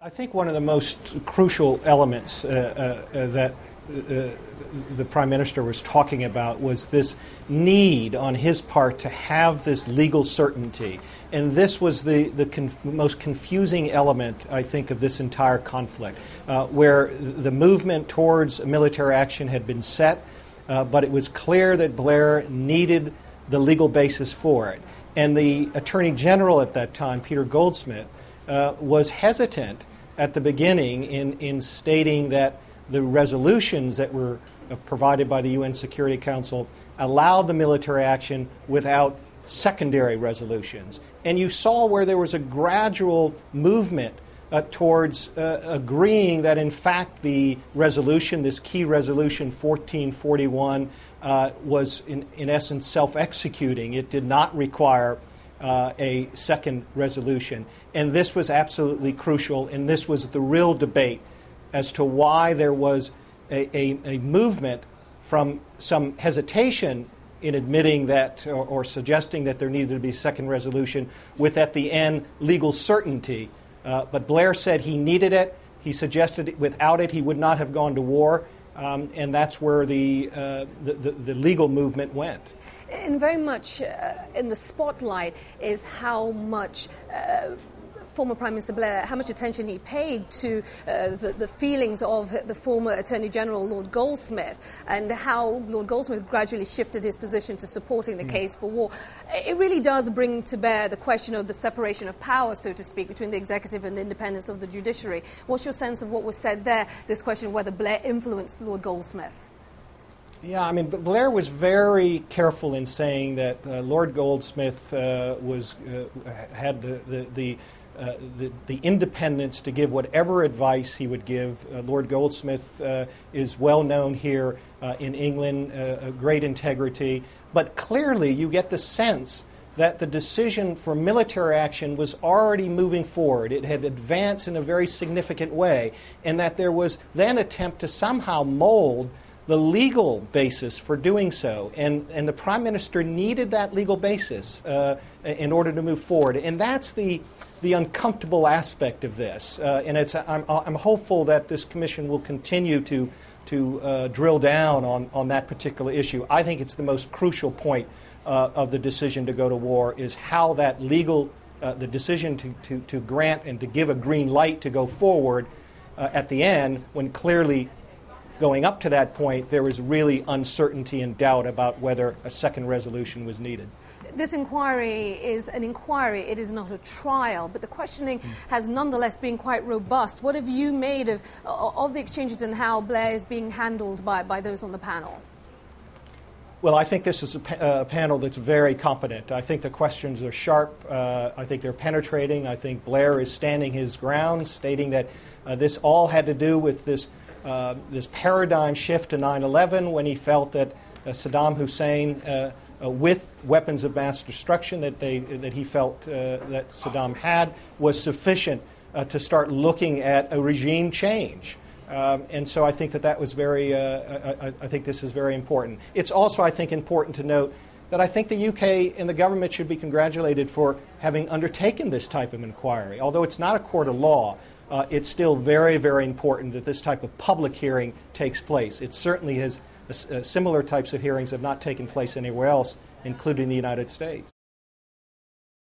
I think one of the most crucial elements uh, uh, uh that uh, the Prime Minister was talking about was this need on his part to have this legal certainty. And this was the, the conf- most confusing element, I think, of this entire conflict, uh, where the movement towards military action had been set, uh, but it was clear that Blair needed the legal basis for it. And the Attorney General at that time, Peter Goldsmith, uh, was hesitant at the beginning in, in stating that the resolutions that were uh, provided by the UN Security Council allowed the military action without secondary resolutions. And you saw where there was a gradual movement uh, towards uh, agreeing that, in fact, the resolution, this key resolution 1441, uh, was in, in essence self executing. It did not require uh, a second resolution. And this was absolutely crucial, and this was the real debate as to why there was a, a, a movement from some hesitation in admitting that or, or, suggesting that there needed to be a second resolution with at the end legal certainty. Uh, but Blair said he needed it. He suggested without it he would not have gone to war. Um, and that's where the, uh, the, the, the legal movement went. And very much uh, in the spotlight is how much uh, former Prime Minister Blair, how much attention he paid to uh, the, the, feelings of the former Attorney General Lord Goldsmith and how Lord Goldsmith gradually shifted his position to supporting the mm. case for war. It really does bring to bear the question of the separation of power, so to speak, between the executive and the independence of the judiciary. What's your sense of what was said there, this question of whether Blair influenced Lord Goldsmith? Yeah, I mean, Blair was very careful in saying that uh, Lord Goldsmith uh, was uh, had the the, the, uh, the, the independence to give whatever advice he would give. Uh, Lord Goldsmith uh, is well known here in England, a great integrity, but clearly you get the sense that the decision for military action was already moving forward. It had advanced in a very significant way, and that there was then attempt to somehow mold the legal basis for doing so. And, and the Prime Minister needed that legal basis uh, in order to move forward. And that's the, the uncomfortable aspect of this. Uh, and it's, I'm, I'm hopeful that this Commission will continue to, to uh, drill down on, on that particular issue. I think it's the most crucial point uh, of the decision to go to war is how that legal, uh, the decision to, to, to grant and to give a green light to go forward uh, at the end when clearly going up to that point, there was really uncertainty and doubt about whether a second resolution was needed. This inquiry is an inquiry, it is not a trial, but the questioning mm. has nonetheless been quite robust. What have you made of, of the exchanges and how Blair is being handled by, by those on the panel? Well, I think this is a, pa- a, panel that's very competent. I think the questions are sharp. Uh, I think they're penetrating. I think Blair is standing his ground, stating that uh, this all had to do with this uh, this paradigm shift to 9 11 when he felt that uh, Saddam Hussein, uh, uh, with weapons of mass destruction that, they, that he felt that Saddam had, was sufficient to start looking at a regime change. Um, and so I think that that was very, I, I think this is very important. It's also, I think, important to note that I think the UK and the government should be congratulated for having undertaken this type of inquiry. Although it's not a court of law, uh, it's still very, very important that this type of public hearing takes place. It certainly has uh, similar types of hearings have not taken place anywhere else, including the United States.